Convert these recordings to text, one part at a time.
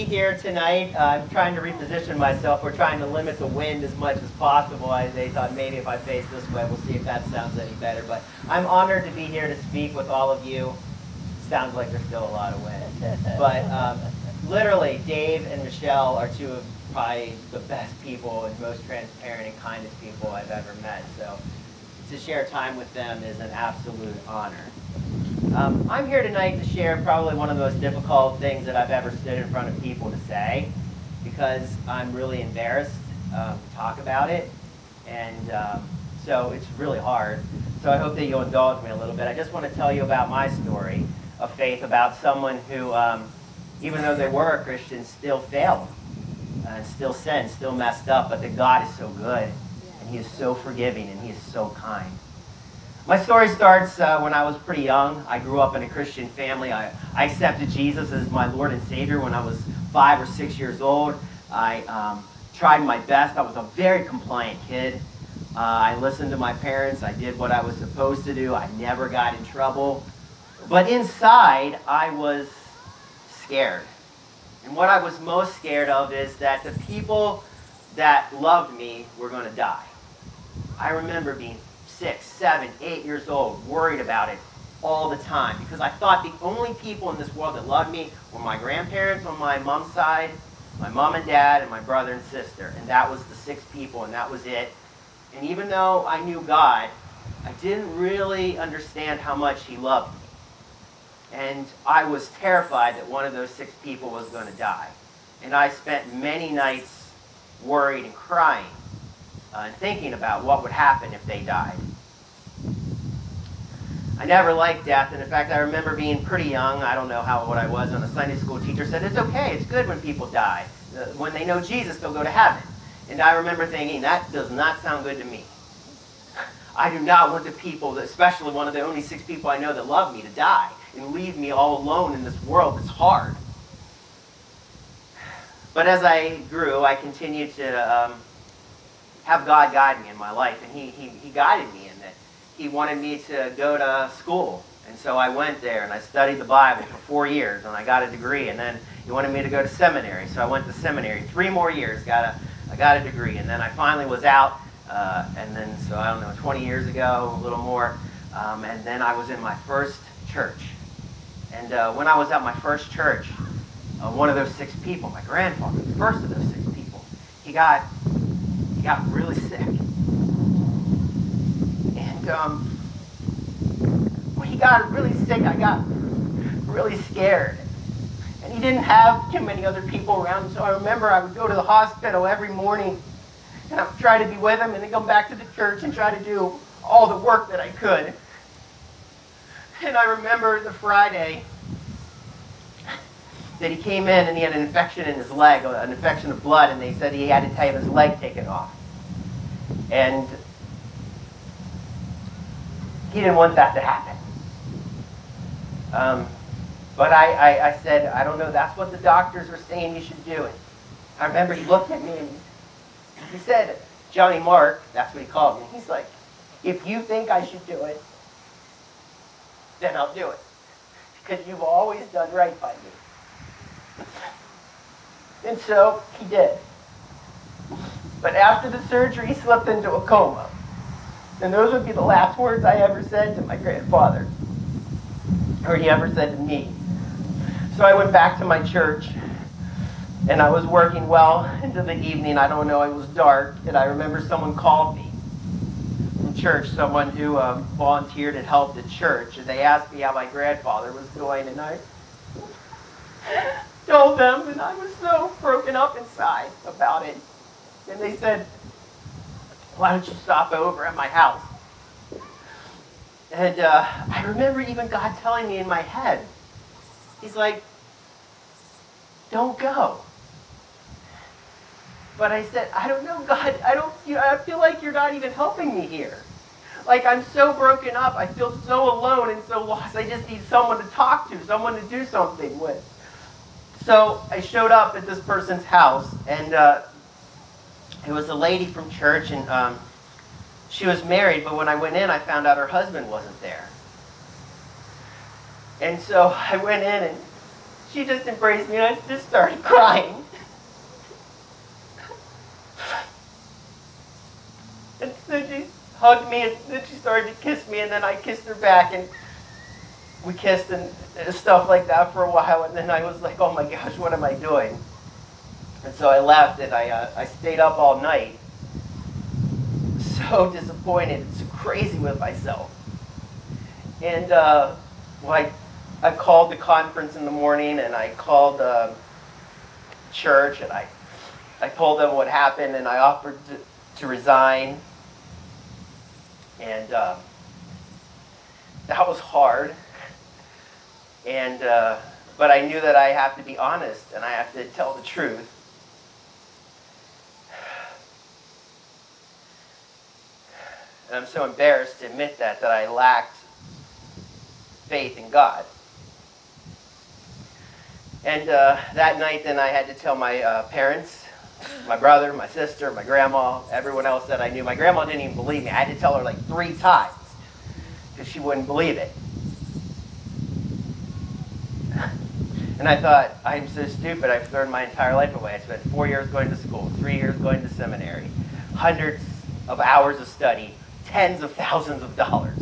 here tonight. Uh, I'm trying to reposition myself. We're trying to limit the wind as much as possible. I, they thought maybe if I face this way, we'll see if that sounds any better. But I'm honored to be here to speak with all of you. Sounds like there's still a lot of wind. But um, literally, Dave and Michelle are two of probably the best people and most transparent and kindest people I've ever met. So to share time with them is an absolute honor. Um, I'm here tonight to share probably one of the most difficult things that I've ever stood in front of people to say because I'm really embarrassed um, to talk about it. And um, so it's really hard. So I hope that you'll indulge me a little bit. I just want to tell you about my story of faith, about someone who, um, even though they were a Christian, still failed and still sinned, still messed up, but that God is so good and He is so forgiving and He is so kind. My story starts uh, when I was pretty young. I grew up in a Christian family. I, I accepted Jesus as my Lord and Savior when I was five or six years old. I um, tried my best. I was a very compliant kid. Uh, I listened to my parents. I did what I was supposed to do. I never got in trouble. But inside, I was scared. And what I was most scared of is that the people that loved me were going to die. I remember being six, seven, eight years old, worried about it all the time because I thought the only people in this world that loved me were my grandparents on my mom's side, my mom and dad, and my brother and sister. And that was the six people, and that was it. And even though I knew God, I didn't really understand how much He loved me. And I was terrified that one of those six people was going to die. And I spent many nights worried and crying uh, and thinking about what would happen if they died. I never liked death, and in fact, I remember being pretty young. I don't know how old I was, when a Sunday school teacher said, It's okay, it's good when people die. Uh, when they know Jesus, they'll go to heaven. And I remember thinking, That does not sound good to me. I do not want the people, especially one of the only six people I know that love me, to die and leave me all alone in this world that's hard. But as I grew, I continued to um, have God guide me in my life, and He, he, he guided me in that He wanted me to go to school. And so I went there and I studied the Bible for four years, and I got a degree. And then He wanted me to go to seminary, so I went to seminary. Three more years, got a, I got a degree, and then I finally was out. Uh, and then, so I don't know, 20 years ago, a little more. Um, and then I was in my first church. And uh, when I was at my first church, uh, one of those six people, my grandfather, the first of those six people, he got got really sick. And um, when he got really sick, I got really scared. And he didn't have too many other people around, so I remember I would go to the hospital every morning and I would try to be with him and then come back to the church and try to do all the work that I could. And I remember the Friday that he came in and he had an infection in his leg, an infection of blood, and they said he had to have his leg taken off. And he didn't want that to happen. Um, but I, I, I, said, I don't know, that's what the doctors are saying you should do. And I remember he looked at me and he said, Johnny Mark, that's what he called me. He's like, if you think I should do it, then I'll do it. Because you've always done right by me. And so he did. But after the surgery, he slipped into a coma. And those would be the last words I ever said to my grandfather, or he ever said to me. So I went back to my church, and I was working well into the evening. I don't know, it was dark, and I remember someone called me from church, someone who uh, volunteered and helped at church, and they asked me how my grandfather was doing, and I told them, and I was so broken up inside about it. And they said, why don't you stop over at my house? And uh, I remember even God telling me in my head, He's like, don't go. But I said, I don't know, God. I don't. You know, I feel like you're not even helping me here. Like I'm so broken up. I feel so alone and so lost. I just need someone to talk to, someone to do something with. So I showed up at this person's house, and uh, it was a lady from church, and um, she was married. But when I went in, I found out her husband wasn't there. And so I went in, and she just embraced me and I just started crying. And so she hugged me and then she started to kiss me and then I kissed her back and we kissed and stuff like that for a while and then I was like, oh my gosh, what am I doing? And so I left and I, uh, I stayed up all night. So disappointed, so crazy with myself. And uh, well, I, I called the conference in the morning and I called uh, church and I, I told them what happened and I offered to, to resign. And uh, that was hard. And, uh, but I knew that I have to be honest and I have to tell the truth. And I'm so embarrassed to admit that, that I lacked faith in God. And uh, that night, then I had to tell my uh, parents, my brother, my sister, my grandma, everyone else that I knew. My grandma didn't even believe me. I had to tell her like three times because she wouldn't believe it. And I thought, I'm so stupid. I've thrown my entire life away. I spent four years going to school, three years going to seminary, hundreds of hours of study, tens of thousands of dollars.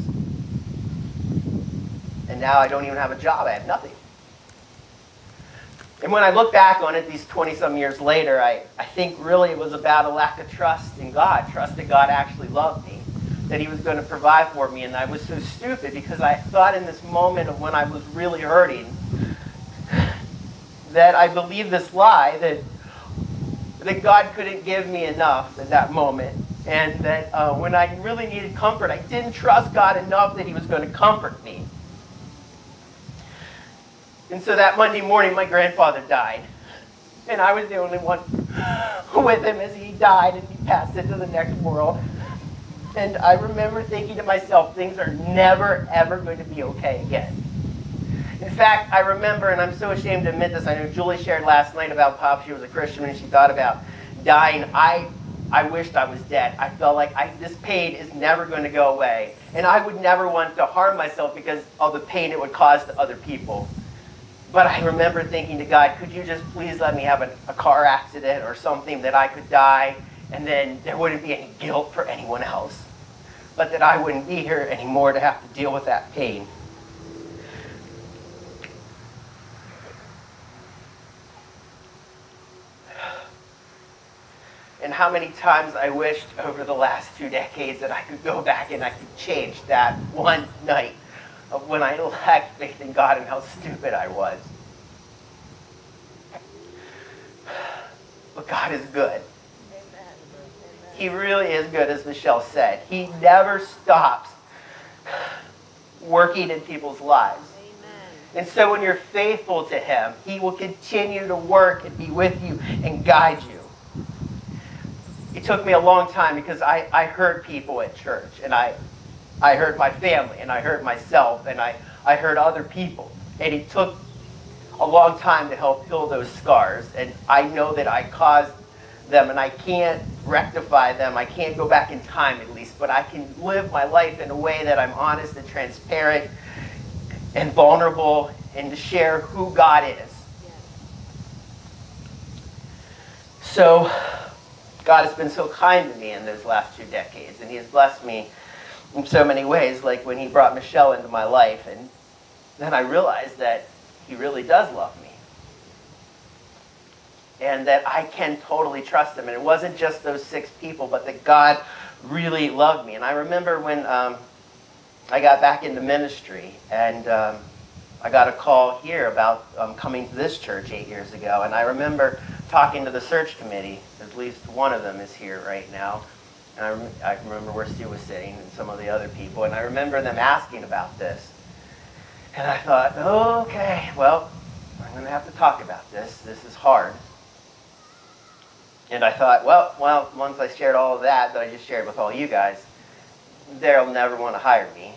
And now I don't even have a job. I have nothing. And when I look back on it these 20 some years later, I, I think really it was about a lack of trust in God, trust that God actually loved me, that He was going to provide for me. And I was so stupid because I thought in this moment of when I was really hurting that I believed this lie that, that God couldn't give me enough at that moment. And that uh, when I really needed comfort, I didn't trust God enough that He was going to comfort me. And so that Monday morning, my grandfather died. And I was the only one with him as he died and he passed into the next world. And I remember thinking to myself, things are never, ever going to be okay again. In fact, I remember, and I'm so ashamed to admit this, I know Julie shared last night about Pop. She was a Christian and she thought about dying. I, I wished I was dead. I felt like I, this pain is never going to go away. And I would never want to harm myself because of the pain it would cause to other people. But I remember thinking to God, could you just please let me have a, a car accident or something that I could die and then there wouldn't be any guilt for anyone else. But that I wouldn't be here anymore to have to deal with that pain. And how many times I wished over the last two decades that I could go back and I could change that one night of when I lacked faith in God and how stupid I was. But God is good. He really is good, as Michelle said. He never stops working in people's lives. And so when you're faithful to Him, He will continue to work and be with you and guide you. It took me a long time because I, I hurt people at church and I, I hurt my family and I hurt myself and I, I hurt other people. And it took a long time to help heal those scars. And I know that I caused them and I can't rectify them. I can't go back in time at least, but I can live my life in a way that I'm honest and transparent and vulnerable and to share who God is. So God has been so kind to me in those last two decades, and He has blessed me in so many ways, like when he brought Michelle into my life. And then I realized that he really does love me. And that I can totally trust him. And it wasn't just those six people, but that God really loved me. And I remember when um, I got back into ministry and um, I got a call here about um, coming to this church eight years ago. And I remember talking to the search committee. At least one of them is here right now. And I, I remember where Stu was sitting and some of the other people, and I remember them asking about this. And I thought, okay, well, I'm going to have to talk about this. This is hard. And I thought, well, well, once I shared all of that that I just shared with all you guys, they'll never want to hire me.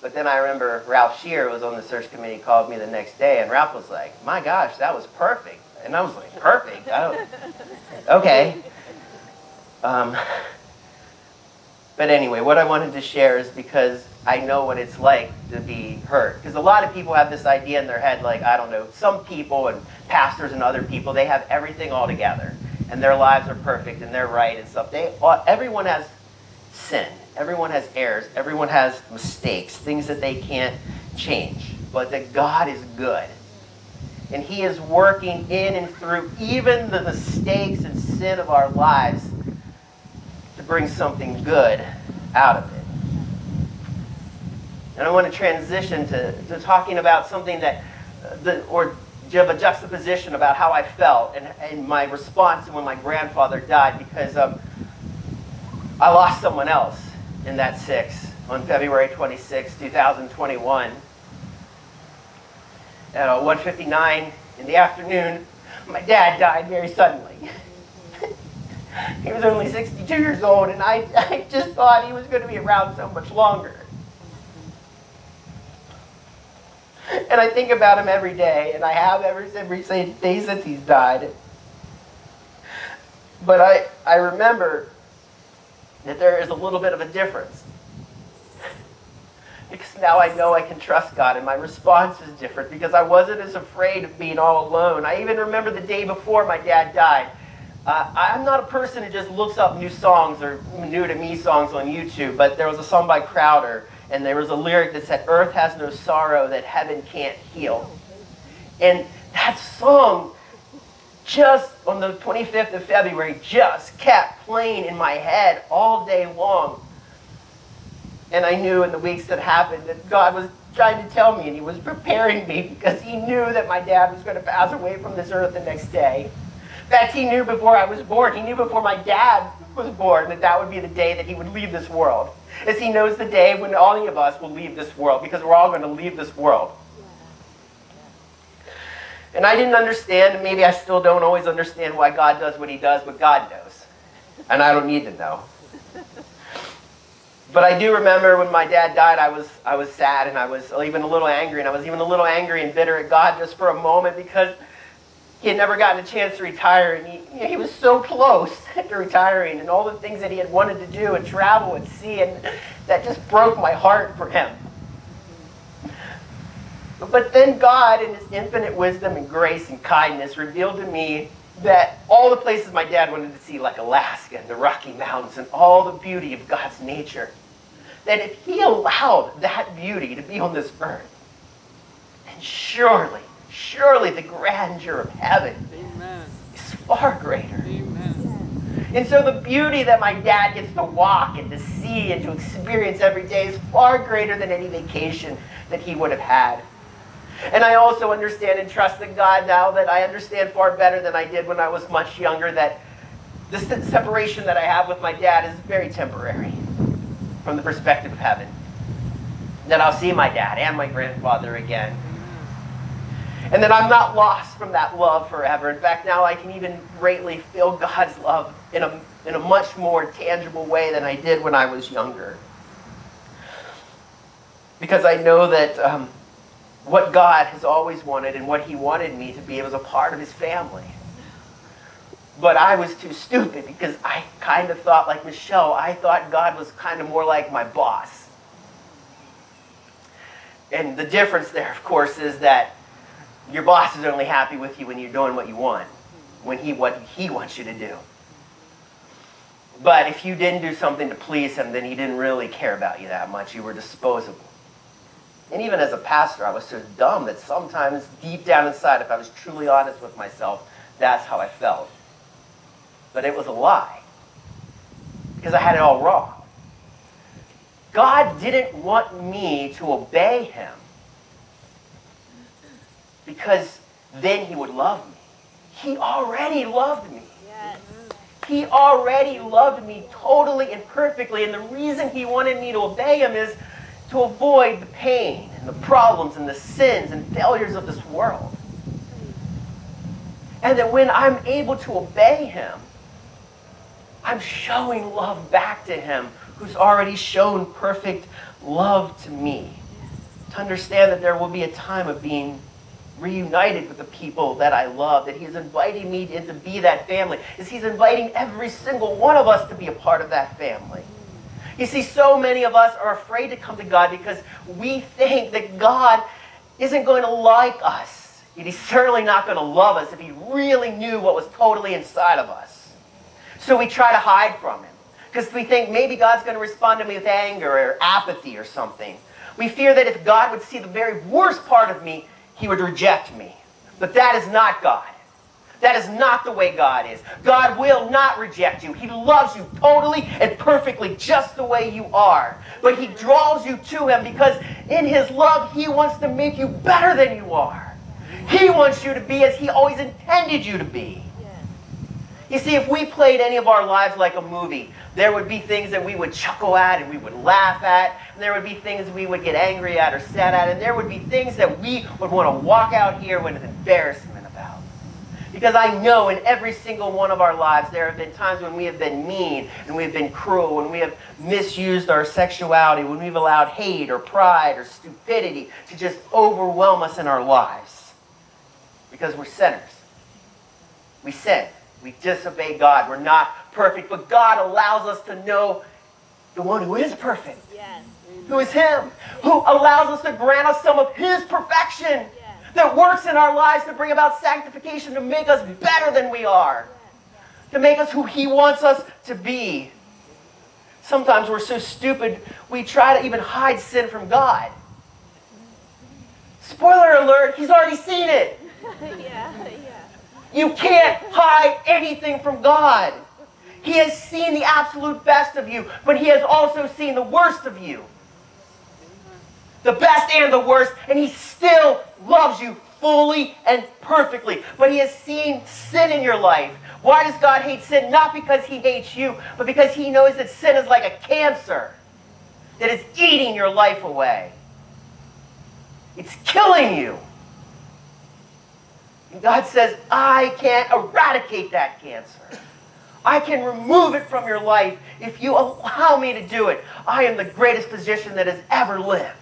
But then I remember Ralph Shear was on the search committee, called me the next day, and Ralph was like, my gosh, that was perfect. And I was like, perfect? okay. Um, But anyway, what I wanted to share is because I know what it's like to be hurt. Because a lot of people have this idea in their head, like, I don't know, some people and pastors and other people, they have everything all together. And their lives are perfect and they're right and stuff. They, everyone has sin. Everyone has errors. Everyone has mistakes, things that they can't change. But that God is good. And He is working in and through even the mistakes and sin of our lives to bring something good out of it. And I want to transition to, to talking about something that, uh, the, or have a juxtaposition about how I felt and, and my response when my grandfather died because um, I lost someone else in that six on February 26, 2021. At uh, 1.59 in the afternoon, my dad died very suddenly. he was only 62 years old, and I, I just thought he was going to be around so much longer. And I think about him every day, and I have ever every day since he's died. But I, I remember that there is a little bit of a difference. Because now I know I can trust God, and my response is different because I wasn't as afraid of being all alone. I even remember the day before my dad died. Uh, I'm not a person who just looks up new songs or new to me songs on YouTube, but there was a song by Crowder and there was a lyric that said, Earth has no sorrow that heaven can't heal. And that song, just on the 25th of February, just kept playing in my head all day long. And I knew in the weeks that happened that God was trying to tell me and He was preparing me because He knew that my dad was going to pass away from this earth the next day. In fact, He knew before I was born, He knew before my dad was born that that would be the day that He would leave this world as he knows the day when all of us will leave this world, because we're all going to leave this world. And I didn't understand, and maybe I still don't always understand why God does what he does, but God knows. And I don't need to know. But I do remember when my dad died, I was, I was sad and I was even a little angry, and I was even a little angry and bitter at God just for a moment because he had never gotten a chance to retire, and he, he was so close to retiring, and all the things that he had wanted to do and travel and see, and that just broke my heart for him. But then God, in his infinite wisdom and grace and kindness, revealed to me that all the places my dad wanted to see, like Alaska and the Rocky Mountains and all the beauty of God's nature, that if he allowed that beauty to be on this earth, then surely surely the grandeur of heaven Amen. is far greater. Amen. And so the beauty that my dad gets to walk and to see and to experience every day is far greater than any vacation that he would have had. And I also understand and trust in God now that I understand far better than I did when I was much younger that the separation that I have with my dad is very temporary from the perspective of heaven. That I'll see my dad and my grandfather again and that I'm not lost from that love forever. In fact, now I can even greatly feel God's love in a, in a much more tangible way than I did when I was younger. Because I know that um, what God has always wanted and what He wanted me to be was a part of His family. But I was too stupid because I kind of thought, like Michelle, I thought God was kind of more like my boss. And the difference there, of course, is that your boss is only happy with you when you're doing what you want, when he what he wants you to do. But if you didn't do something to please him, then he didn't really care about you that much. You were disposable. And even as a pastor, I was so dumb that sometimes deep down inside, if I was truly honest with myself, that's how I felt. But it was a lie. Because I had it all wrong. God didn't want me to obey him because then he would love me. He already loved me. Yes. He already loved me totally and perfectly. And the reason he wanted me to obey him is to avoid the pain and the problems and the sins and failures of this world. And that when I'm able to obey him, I'm showing love back to him who's already shown perfect love to me. To understand that there will be a time of being reunited with the people that I love, that He's inviting me to be that family, is He's inviting every single one of us to be a part of that family. You see, so many of us are afraid to come to God because we think that God isn't going to like us. And he's certainly not going to love us if he really knew what was totally inside of us. So we try to hide from him because we think maybe God's going to respond to me with anger or apathy or something. We fear that if God would see the very worst part of me, he would reject me. But that is not God. That is not the way God is. God will not reject you. He loves you totally and perfectly just the way you are. But He draws you to Him because in His love, He wants to make you better than you are. He wants you to be as He always intended you to be. You see, if we played any of our lives like a movie, there would be things that we would chuckle at and we would laugh at, and there would be things we would get angry at or sad at, and there would be things that we would want to walk out here with embarrassment about. Because I know in every single one of our lives there have been times when we have been mean and we have been cruel, when we have misused our sexuality, when we've allowed hate or pride or stupidity to just overwhelm us in our lives. Because we're sinners. We sin. We disobey God. We're not perfect, but God allows us to know the one who is perfect. Yes. Who is Him. Who allows us to grant us some of His perfection. That works in our lives to bring about sanctification, to make us better than we are, to make us who He wants us to be. Sometimes we're so stupid, we try to even hide sin from God. Spoiler alert, He's already seen it. yeah, yeah. You can't hide anything from God. He has seen the absolute best of you, but He has also seen the worst of you. The best and the worst, and He still loves you fully and perfectly. But He has seen sin in your life. Why does God hate sin? Not because He hates you, but because He knows that sin is like a cancer that is eating your life away. It's killing you. And God says, I can't eradicate that cancer. I can remove it from your life if you allow me to do it. I am the greatest physician that has ever lived.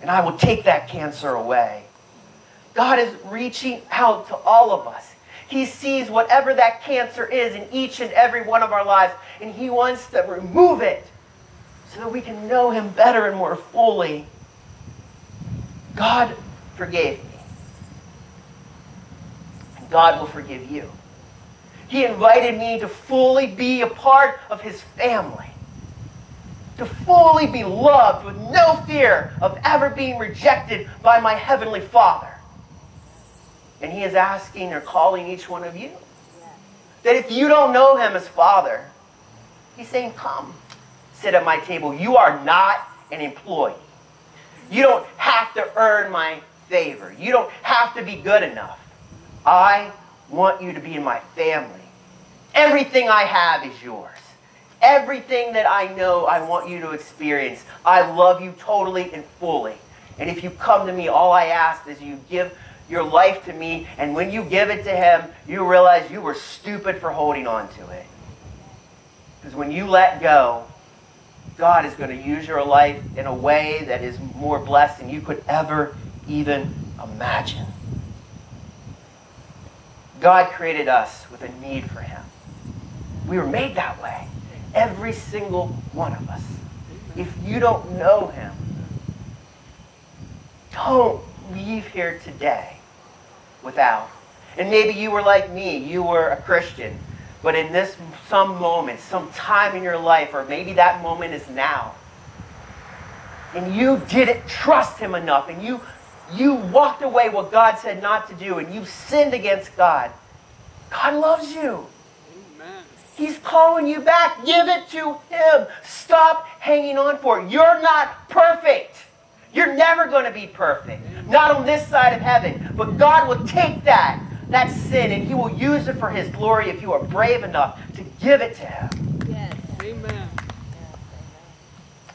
And I will take that cancer away. God is reaching out to all of us. He sees whatever that cancer is in each and every one of our lives, and He wants to remove it so that we can know Him better and more fully. God forgave me. God will forgive you. He invited me to fully be a part of his family. To fully be loved with no fear of ever being rejected by my heavenly Father. And he is asking or calling each one of you that if you don't know him as Father, he's saying, Come, sit at my table. You are not an employee. You don't have to earn my favor. You don't have to be good enough. I want you to be in my family. Everything I have is yours. Everything that I know, I want you to experience. I love you totally and fully. And if you come to me, all I ask is you give your life to me, and when you give it to Him, you realize you were stupid for holding on to it. Because when you let go, God is going to use your life in a way that is more blessed than you could ever even imagine. God created us with a need for Him. We were made that way. Every single one of us. If you don't know Him, don't leave here today without. And maybe you were like me, you were a Christian, but in this some moment, some time in your life, or maybe that moment is now, and you didn't trust Him enough, and you you walked away what God said not to do and you sinned against God, God loves you. Amen. He's calling you back. Give it to Him. Stop hanging on for it. You're not perfect. You're never going to be perfect. Not on this side of heaven. But God will take that, that sin, and He will use it for His glory if you are brave enough to give it to Him. Yes. Amen.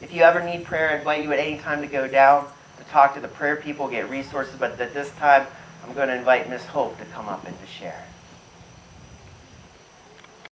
If you ever need prayer, I invite you at any time to go down to talk to the prayer people, get resources, but at this time, I'm going to invite Miss Hope to come up and to share.